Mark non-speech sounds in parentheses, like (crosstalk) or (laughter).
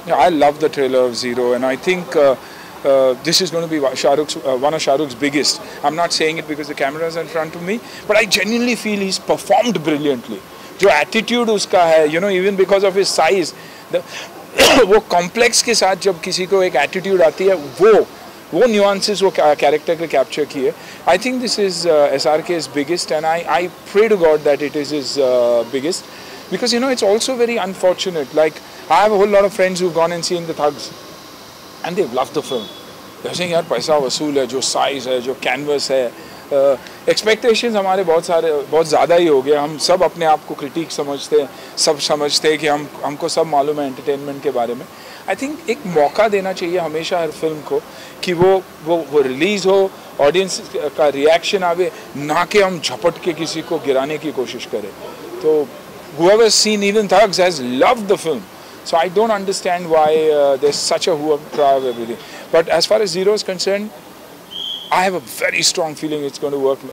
I love the trailer of Zero, and I think uh, uh, this is going to be Shah Rukh's, uh, one of Shah Rukh's biggest. I'm not saying it because the camera is in front of me, but I genuinely feel he's performed brilliantly. जो attitude उसका है you know even because of his size (coughs) वो complex के साथ जब किसी को एक एटीट्यूड आती है वो वो न्यूआंसेस वो कैरेक्टर के कैप्चर किए I think this is S R के is biggest and I I pray to God that it is is biggest Because you know it's also very unfortunate. Like I have a whole lot of friends who've gone and seen the thugs. And they've loved the film. They're saying यार पैसा वसूल है जो size है जो canvas है expectations uh, हमारे बहुत सारे बहुत ज़्यादा ही हो गए। हम सब अपने आप को क्रिटिक समझते हैं। सब समझते हैं कि हम हमको सब मालूम है एंटरटेनमेंट के बारे में। आई थिंक एक मौका देना चाहिए हमेशा हर फ़िल्म को कि वो वो वो रिलीज़ हो ऑडियंस का रिएक्शन आवे ना कि हम झपट के किसी को गिराने की कोशिश करें। तो whoever's seen even Thugs has loved the film. So I don't understand why uh, there's such a hoopla of everything. But as far as Zero is concerned, I have a very strong feeling it's going to work